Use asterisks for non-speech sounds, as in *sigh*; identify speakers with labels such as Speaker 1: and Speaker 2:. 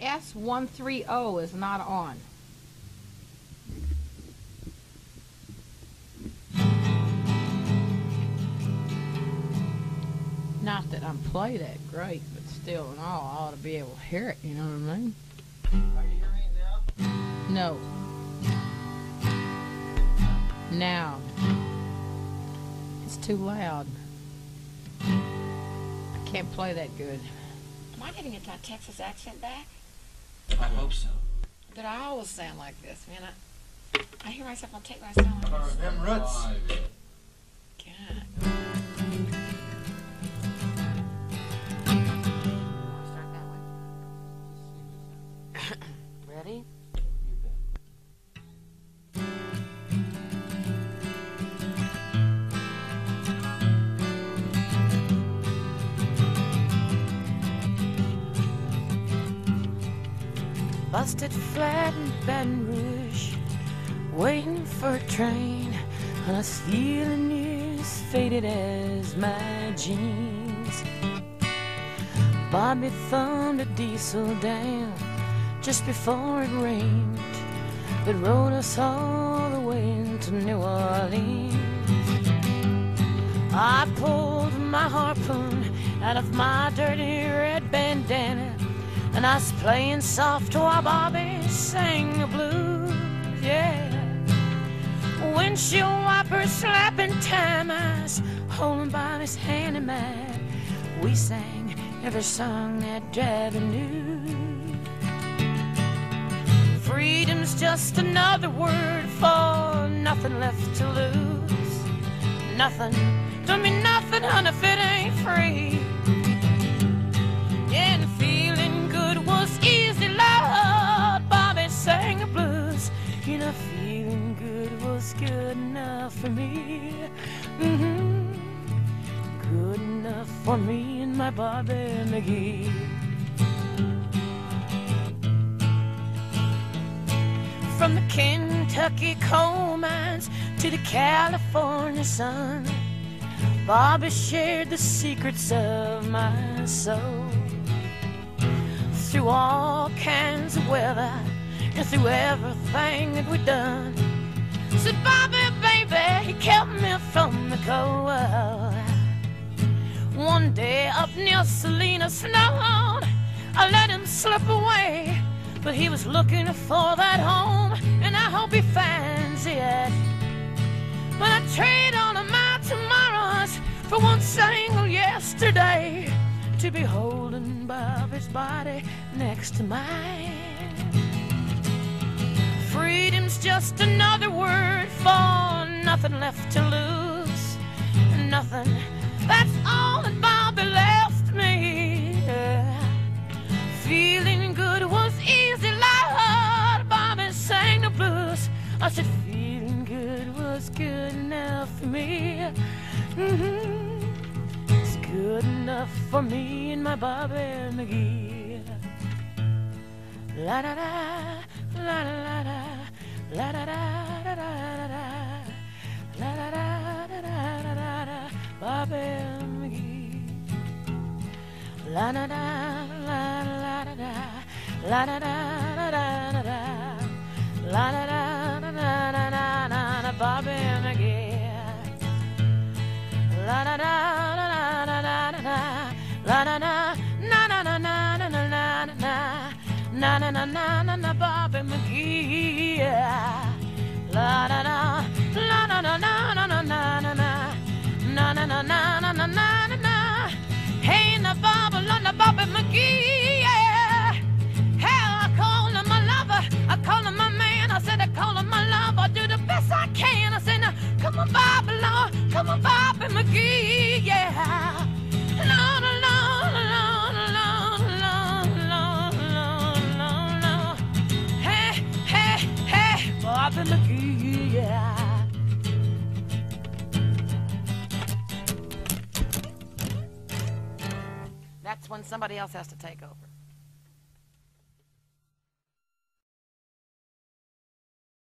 Speaker 1: S130 is not on. Not that I'm play that great, but still and all, I ought to be able to hear it, you know what I mean?
Speaker 2: Are you hearing it now?
Speaker 1: No. Now. It's too loud. I can't play that good.
Speaker 3: Am I getting my Texas accent back?
Speaker 2: I hope so.
Speaker 3: But I always sound like this, man. I, I hear myself on tape and I sound like this.
Speaker 2: Them roots.
Speaker 3: God. Wanna start that way? *coughs* Ready?
Speaker 4: Busted flat in Baton Rouge, waiting for a train, and I was feeling faded as my jeans. Bobby thumbed a diesel down just before it rained. It rode us all the way into New Orleans. I pulled my harpoon out of my dirty red bandana. And was playing soft while Bobby sang the blues, yeah. Windshield wipers slapping time, was holding Bobby's hand in mine. We sang every song that Drabby knew. Freedom's just another word for nothing left to lose. Nothing, don't mean nothing, honey, if it ain't free. Enough for me. Mm-hmm. Good enough for me and my Bobby McGee. From the Kentucky coal mines to the California sun. Bobby shared the secrets of my soul through all kinds of weather and through everything that we've done. Said Bobby, from the cold. One day up near Salina snowed, I let him slip away, but he was looking for that home, and I hope he finds it. But I trade all of my tomorrows for one single yesterday to be holding Bobby's body next to mine. Freedom's just another word for nothing left to lose. Nothing. That's all that Bobby left me. Feeling good was easy, Lord. Bobby sang the blues. I said, feeling good was good enough for me. hmm It's good enough for me and my Bobby McGee. La da da, la da la da, la da da da da da Bobby McGee. La da da la la da da, la da da da da da da, la da da da da da da da da, Bobby McGee. La da da da da da da da da, la da da na na na na na na na na na na na na na na Bobby McGee. Bobby, Lord. Come on, Bobby McGee. Yeah. Lord, Lord, Lord, Lord, Lord, Lord, Lord, Lord, Lord. Hey, hey, hey, Bobby McGee. Yeah.
Speaker 3: That's when somebody else has to take over.